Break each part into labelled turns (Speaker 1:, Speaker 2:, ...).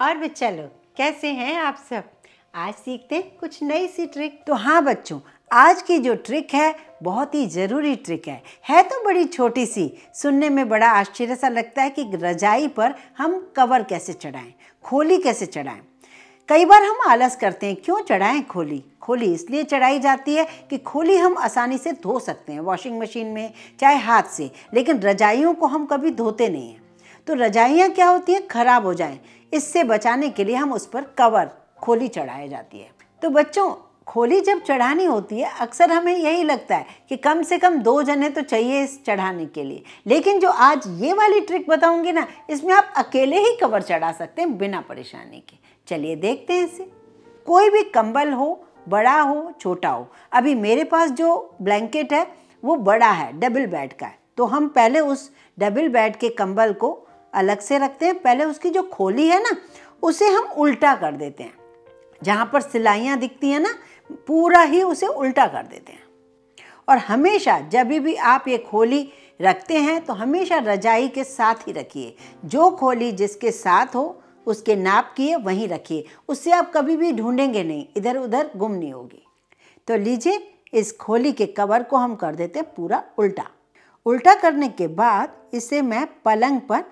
Speaker 1: और बच्चा लोग कैसे हैं आप सब? आज सीखते हैं कुछ नई सी ट्रिक। तो हाँ बच्चों, आज की जो ट्रिक है, बहुत ही ज़रूरी ट्रिक है। है तो बड़ी छोटी सी। सुनने में बड़ा आश्चर्य सा लगता है कि रजाई पर हम कवर कैसे चढ़ाएँ, खोली कैसे चढ़ाएँ। कई बार हम आलस करते हैं, क्यों चढ़ाएँ खोली? खोली इसलिए चढ़ाई जाती है कि खोली हम आसानी से धो सकते हैं वॉशिंग मशीन में, चाहे हाथ से। लेकिन रजाइयों को हम कभी धोते नहीं हैं। तो रजाइयाँ क्या होती हैं? ख़राब हो जाएँ। इससे बचाने के लिए हम उस पर कवर, खोली चढ़ाई जाती है। तो बच्चों, खोली जब चढ़ानी होती है, अक्सर हमें यही लगता है कि कम से कम दो जने तो चाहिए इस चढ़ाने के लिए। लेकिन जो आज ये वाली ट्रिक बताऊँगी ना, इसमें आप अकेले ही कवर चढ़ा सकते हैं बिना परेशानी के। चलिए देखते हैं इसे। कोई भी कंबल हो, बड़ा हो, छोटा हो, अभी मेरे पास जो ब्लैंकेट है, वो बड़ा है, डबल बेड का है। तो हम पहले उस डबल बेड के कंबल को अलग से रखते हैं। पहले उसकी जो खोली है ना, उसे हम उल्टा कर देते हैं। जहाँ पर सिलाइयाँ दिखती हैं ना, पूरा ही उसे उल्टा कर देते हैं। और हमेशा जब भी आप ये खोली रखते हैं तो हमेशा रजाई के साथ ही रखिए। जो खोली जिसके साथ हो, उसके नाप किए, वहीं रखिए। उससे आप कभी भी ढूंढेंगे नहीं। इधर उधर गुम नहीं होगी। तो लीजिए, इस खोली के कवर को हम कर देते हैं पूरा उल्टा। उल्टा करने के बाद इसे मैं पलंग पर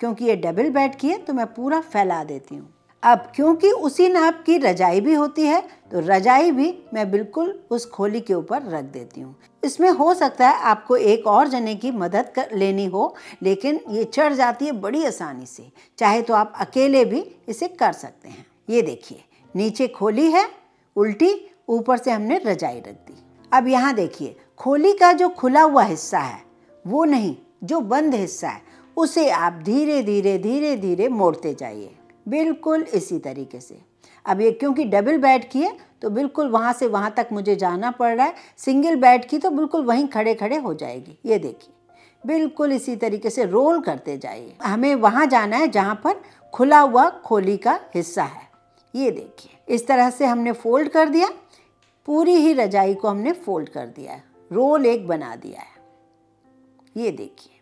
Speaker 1: क्योंकि ये डबल बेड की है तो मैं पूरा फैला देती हूँ। अब क्योंकि उसी नाप की रजाई भी होती है तो रजाई भी मैं बिल्कुल उस खोली के ऊपर रख देती हूँ। इसमें हो सकता है आपको एक और जने की मदद कर लेनी हो, लेकिन ये चढ़ जाती है बड़ी आसानी से। चाहे तो आप अकेले भी इसे कर सकते हैं। ये देखिए, नीचे खोली है, उल्टी ऊपर से हमने रजाई रख दी। अब यहाँ देखिए, खोली का जो खुला हुआ हिस्सा है, वो नहीं, जो बंद हिस्सा है उसे आप धीरे धीरे धीरे धीरे मोड़ते जाइए। बिल्कुल इसी तरीके से। अब ये क्योंकि डबल बेड की है तो बिल्कुल वहाँ से वहाँ तक मुझे जाना पड़ रहा है। सिंगल बेड की तो बिल्कुल वहीं खड़े खड़े हो जाएगी। ये देखिए। बिल्कुल इसी तरीके से रोल करते जाइए। हमें वहाँ जाना है जहाँ पर खुला हुआ खोली का हिस्सा है। ये देखिए। इस तरह से हमने फोल्ड कर दिया। पूरी ही रजाई को हमने फोल्ड कर दिया है। रोल एक बना दिया है। ये देखिए।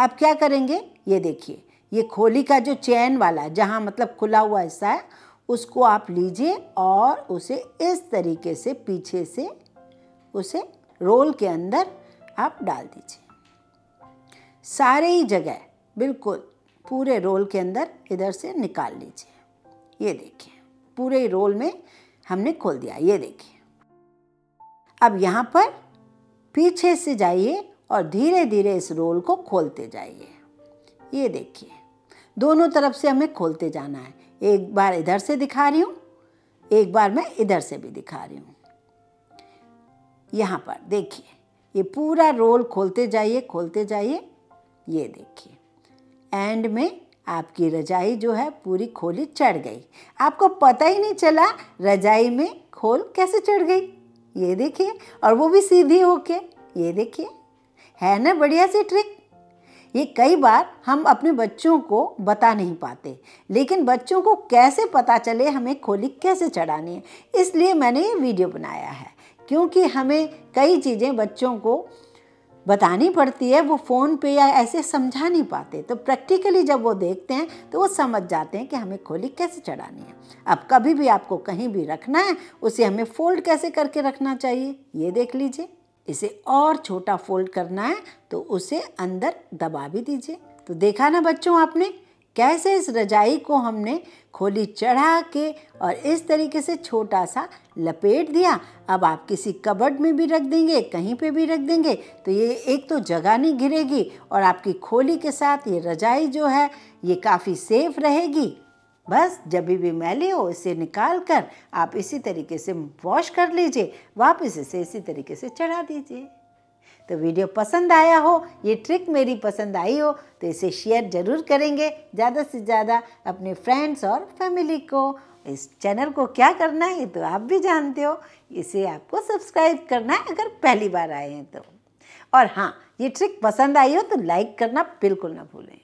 Speaker 1: अब क्या करेंगे? ये देखिए, ये खोली का जो चैन वाला, जहाँ मतलब खुला हुआ हिस्सा है, उसको आप लीजिए और उसे इस तरीके से पीछे से उसे रोल के अंदर आप डाल दीजिए। सारे ही जगह, बिल्कुल पूरे रोल के अंदर इधर से निकाल लीजिए। ये देखिए, पूरे रोल में हमने खोल दिया, ये देखिए। अब यहाँ पर पीछे से जाइए और धीरे धीरे इस रोल को खोलते जाइए। ये देखिए, दोनों तरफ़ से हमें खोलते जाना है। एक बार इधर से दिखा रही हूँ, एक बार मैं इधर से भी दिखा रही हूँ। यहाँ पर देखिए, ये पूरा रोल खोलते जाइए खोलते जाइए। ये देखिए, एंड में आपकी रजाई जो है पूरी खोली चढ़ गई। आपको पता ही नहीं चला रजाई में खोल कैसे चढ़ गई। ये देखिए, और वो भी सीधी होके, ये देखिए। है ना बढ़िया सी ट्रिक ये कई बार हम अपने बच्चों को बता नहीं पाते, लेकिन बच्चों को कैसे पता चले हमें खोली कैसे चढ़ानी है? इसलिए मैंने ये वीडियो बनाया है, क्योंकि हमें कई चीज़ें बच्चों को बतानी पड़ती है, वो फ़ोन पे या ऐसे समझा नहीं पाते। तो प्रैक्टिकली जब वो देखते हैं तो वो समझ जाते हैं कि हमें खोली कैसे चढ़ानी है। अब कभी भी आपको कहीं भी रखना है, उसे हमें फोल्ड कैसे करके रखना चाहिए, ये देख लीजिए। इसे और छोटा फोल्ड करना है तो उसे अंदर दबा भी दीजिए। तो देखा ना बच्चों आपने, कैसे इस रजाई को हमने खोली चढ़ा के और इस तरीके से छोटा सा लपेट दिया। अब आप किसी कबर्ड में भी रख देंगे, कहीं पे भी रख देंगे तो ये एक तो जगह नहीं घिरेगी और आपकी खोली के साथ ये रजाई जो है, ये काफ़ी सेफ़ रहेगी। बस जब भी मैली हो, इसे निकाल कर आप इसी तरीके से वॉश कर लीजिए। वापस इसे इसी तरीके से चढ़ा दीजिए। तो वीडियो पसंद आया हो, ये ट्रिक मेरी पसंद आई हो तो इसे शेयर ज़रूर करेंगे। ज़्यादा से ज़्यादा अपने फ्रेंड्स और फैमिली को। इस चैनल को क्या करना है, ये तो आप भी जानते हो। इसे आपको सब्सक्राइब करना है अगर पहली बार आए हैं तो। और हाँ ये ट्रिक पसंद आई हो तो लाइक करना बिल्कुल ना भूलें।